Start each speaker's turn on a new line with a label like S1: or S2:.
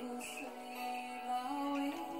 S1: 流水了